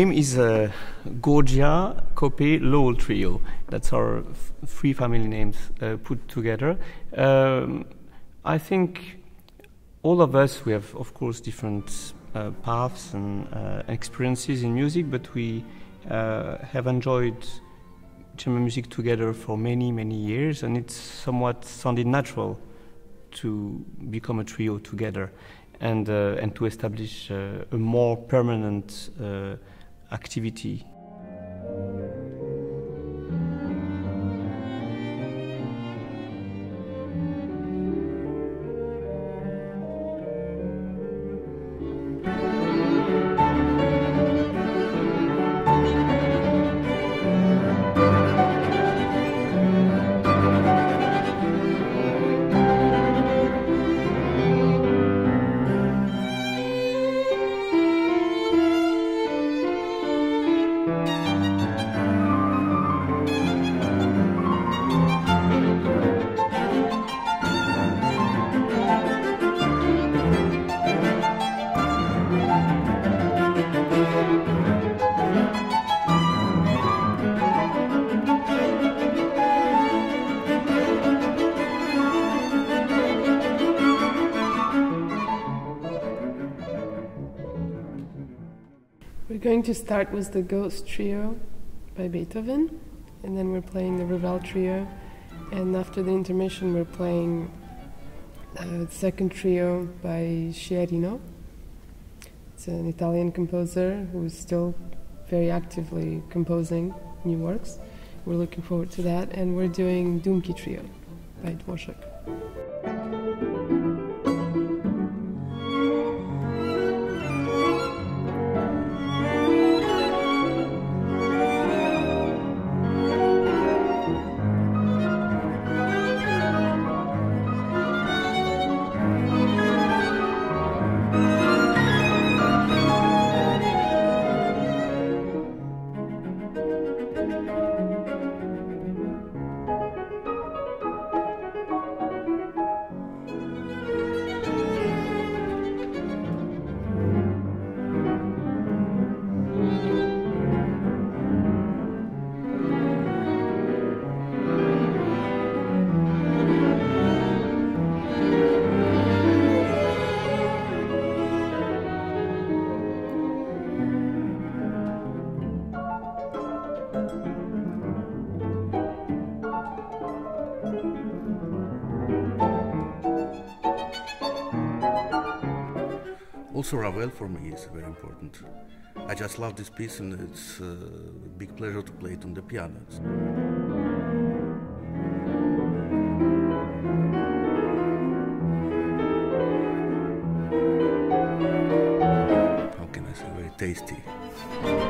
name is uh, Gourdjia Coppey Laul Trio. That's our three family names uh, put together. Um, I think all of us, we have, of course, different uh, paths and uh, experiences in music, but we uh, have enjoyed chamber music together for many, many years, and it's somewhat sounded natural to become a trio together and, uh, and to establish uh, a more permanent uh, activity. Going to start with the Ghost Trio by Beethoven, and then we're playing the Ravel Trio, and after the intermission, we're playing uh, the second trio by Sciarrino. It's an Italian composer who is still very actively composing new works. We're looking forward to that, and we're doing Dumky Trio by Dvorak. Also, Ravel for me is very important. I just love this piece, and it's a big pleasure to play it on the piano. How can I say? Very tasty.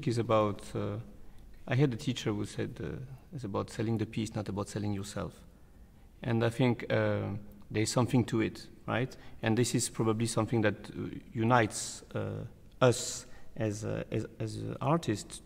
Music is about. Uh, I had a teacher who said uh, it's about selling the piece, not about selling yourself. And I think uh, there's something to it, right? And this is probably something that uh, unites uh, us as, as, as artists.